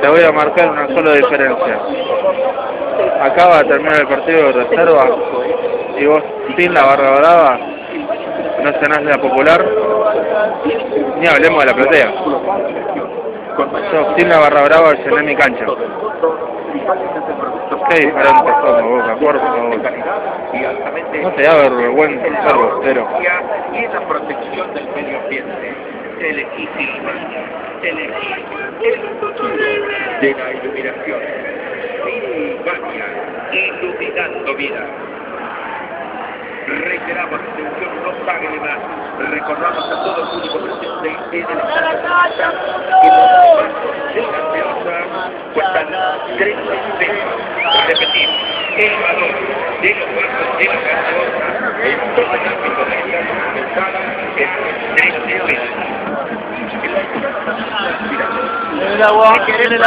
te voy a marcar una sola diferencia. Acaba de terminar el partido de reserva y vos sin la barra brava no cenás la popular, ni hablemos de la platea. Yo sin la barra brava llené mi cancha. Qué diferente somos, Boca, por favor. No te da vergüenza ser bostero. Y la protección del medio ambiente. Elegí Silva. Elegí de la iluminación. Silvania, iluminando vida. Reiteramos atención, no pague de más. Recordamos a todo el público presente en el estadio que los pasos de la pelota cuestan 30 pesos. Repetir, el valor de los vasos de la gaseosa en todo el ámbito de la fundamental es 30 pesos. El agua, en el